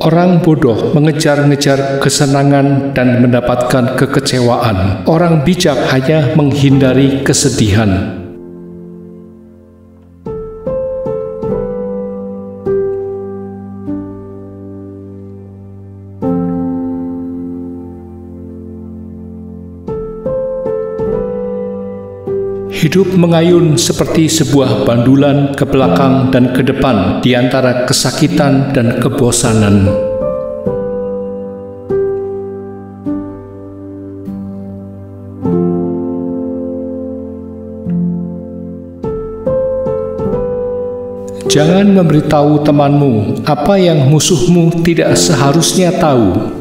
Orang bodoh mengejar-ngejar kesenangan dan mendapatkan kekecewaan. Orang bijak hanya menghindari kesedihan. Hidup mengayun seperti sebuah bandulan ke belakang dan ke depan di antara kesakitan dan kebosanan. Jangan memberitahu temanmu apa yang musuhmu tidak seharusnya tahu.